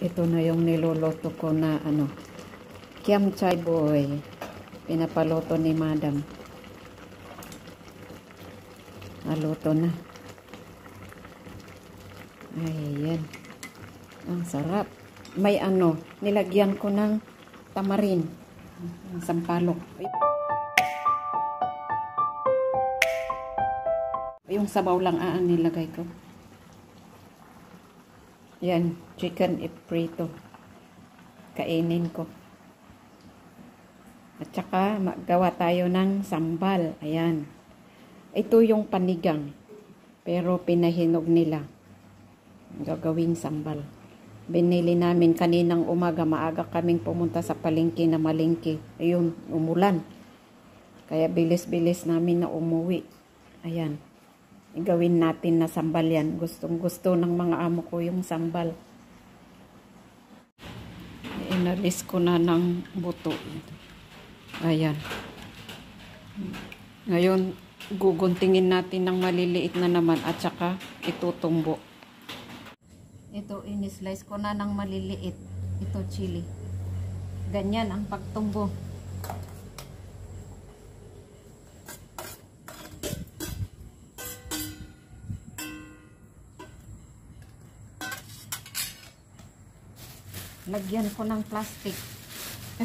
Ito na yung niloloto ko na ano. Kiam chai boy. Pinapaloto ni madam. Naluto na. Ay, yan. Ang sarap. May ano, nilagyan ko ng tamarin. Sampalok. Yung sabaw lang aan nilagay ko. Yan, chicken iprito. Kainin ko. At saka, magawa tayo ng sambal. Ayan. Ito yung panigang. Pero pinahinog nila. Gagawing sambal. Binili namin kaninang umaga. Maaga kaming pumunta sa palengke na malingki. Ayun, umulan. Kaya bilis-bilis namin na umuwi. Ayan. Gawin natin na sambal yan. Gustong gusto ng mga amo ko yung sambal. Inalis ko na ng buto. Ayan. Ngayon, guguntingin natin ng maliliit na naman at saka itutumbo. Ito, inislice ko na ng maliliit. Ito, chili. Ganyan ang pagtumbo. Lagyan ko ng plastic.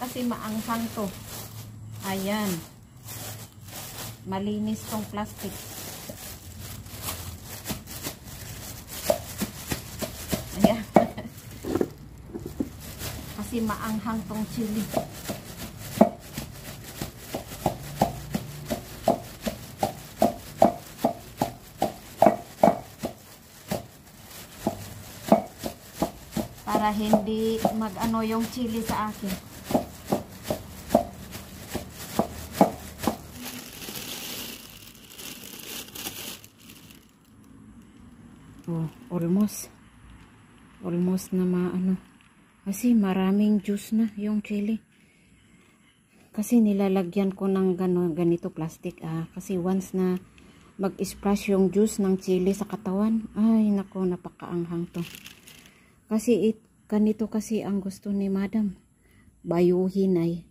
Kasi maanghang to. Ayan. Malinis tong plastic. Ayan. Kasi maanghang tong chili. Para hindi mag-ano yung chili sa akin. Oh, almost. Almost na maano. Kasi maraming juice na yung chili. Kasi nilalagyan ko ng gano, ganito plastic. Ah, kasi once na mag-splash yung juice ng chili sa katawan, ay nako, napakaanghang to. Kasi it, ganito kasi ang gusto ni madam. Bayuhin ay.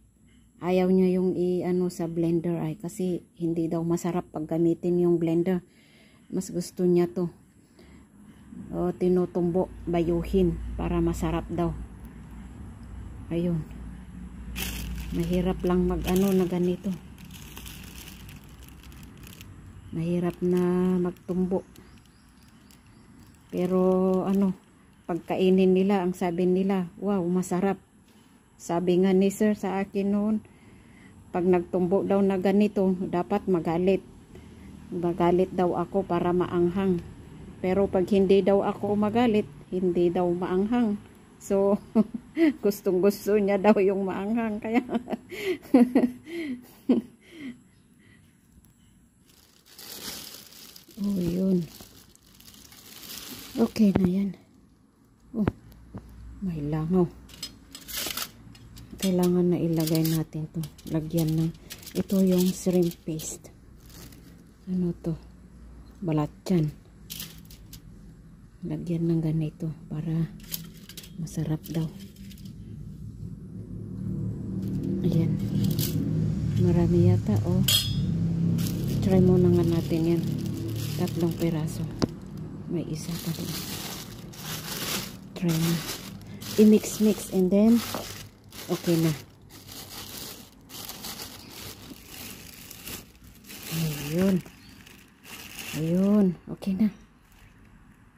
Ayaw niya yung i-ano sa blender ay kasi hindi daw masarap pag gamitin yung blender. Mas gusto niya to o tinutumbo bayuhin para masarap daw ayun mahirap lang mag ano na ganito mahirap na magtumbo pero ano pagkainin nila ang sabi nila wow masarap sabi nga ni sir sa akin noon pag nagtumbo daw na ganito dapat magalit magalit daw ako para maanghang pero pag hindi daw ako magalit, hindi daw maanghang. So, gustong gusto niya daw yung maanghang. Kaya, oh yun. Okay na yan. May langaw. Kailangan na ilagay natin to. Lagyan ng, ito yung shrimp paste. Ano to? Balat yan lagyan ng ganito para masarap daw ayan marami yata oh try muna nga natin yan tatlong peraso may isa pa din try na i-mix mix and then okay na ayun ayun okay na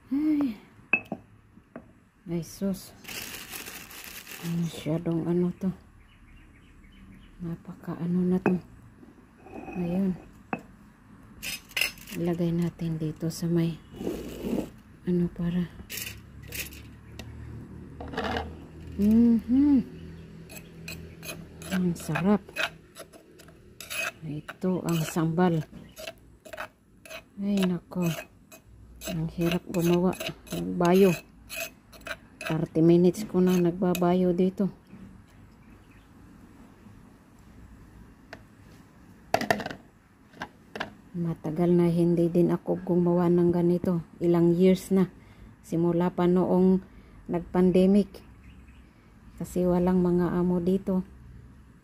ay. Ay, sus. Masyadong ano to. Napaka ano na to. Ayun. Ilagay natin dito sa may ano para mm -hmm. ang sarap. Ito ang sambal. Ay nako. Ang hirap gumawa nagbayo 30 minutes ko na nagbabayo dito. Matagal na hindi din ako gumawa ng ganito. Ilang years na. Simula pa noong nag-pandemic. Kasi walang mga amo dito.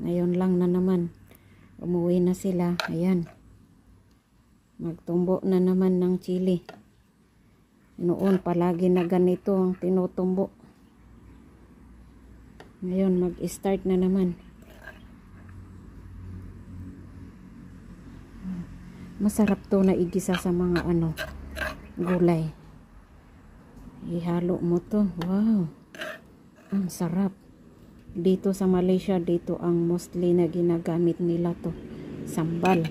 Ngayon lang na naman. Umuwi na sila. Ayan. Magtumbo na naman ng chili. Noon palagi na ganito ang tinutumbo. Ngayon mag-start na naman. Masarap to na igisa sa mga ano gulay. Ihalo mo to. Wow. Ang sarap. Dito sa Malaysia, dito ang mostly na ginagamit nila to. Sambal.